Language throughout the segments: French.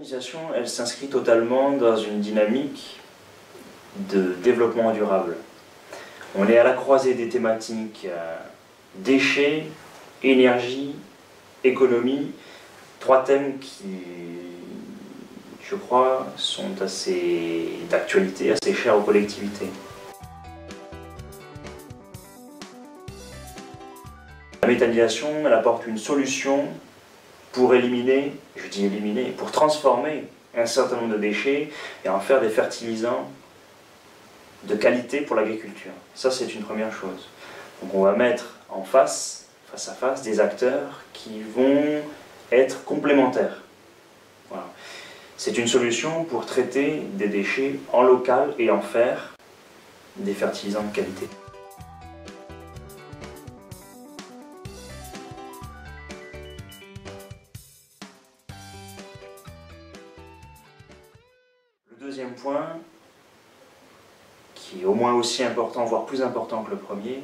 méthanisation, elle s'inscrit totalement dans une dynamique de développement durable. On est à la croisée des thématiques euh, déchets, énergie, économie, trois thèmes qui, je crois, sont assez d'actualité, assez chers aux collectivités. La méthanisation, elle apporte une solution pour éliminer, je dis éliminer, pour transformer un certain nombre de déchets et en faire des fertilisants de qualité pour l'agriculture. Ça, c'est une première chose. Donc on va mettre en face, face à face, des acteurs qui vont être complémentaires. Voilà. C'est une solution pour traiter des déchets en local et en faire des fertilisants de qualité. Deuxième point, qui est au moins aussi important, voire plus important que le premier,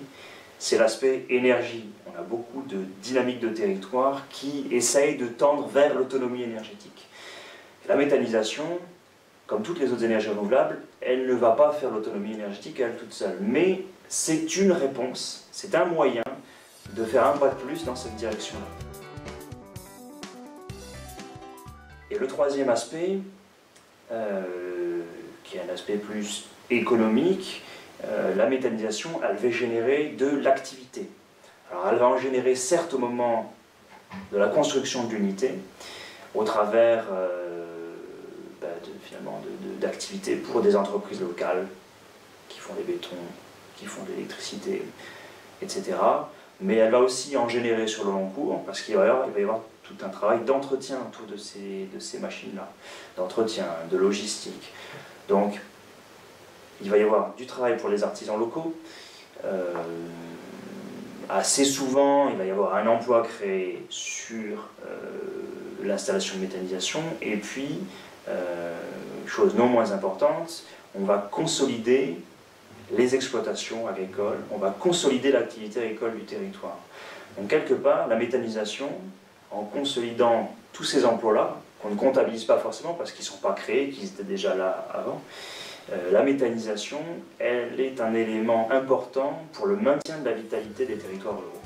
c'est l'aspect énergie. On a beaucoup de dynamiques de territoire qui essayent de tendre vers l'autonomie énergétique. La méthanisation, comme toutes les autres énergies renouvelables, elle ne va pas faire l'autonomie énergétique elle toute seule. Mais c'est une réponse, c'est un moyen de faire un pas de plus dans cette direction-là. Et le troisième aspect, euh, qui est un aspect plus économique, euh, la méthanisation, elle va générer de l'activité. Alors elle va en générer certes au moment de la construction de l'unité, au travers euh, bah, finalement d'activités pour des entreprises locales qui font des bétons, qui font de l'électricité, etc. Mais elle va aussi en générer sur le long cours, parce qu'il va, y avoir tout un travail d'entretien autour de ces, machines-là, d'entretien, de logistique. Donc il va y avoir du travail pour les artisans locaux. Euh, assez souvent, il va y avoir un emploi créé sur euh, l'installation de méthanisation. Et puis, euh, chose non moins importante, on va consolider les exploitations agricoles, on va consolider l'activité agricole du territoire. Donc quelque part, la méthanisation, en consolidant tous ces emplois-là, qu'on ne comptabilise pas forcément parce qu'ils ne sont pas créés, qu'ils étaient déjà là avant, euh, la méthanisation, elle est un élément important pour le maintien de la vitalité des territoires ruraux.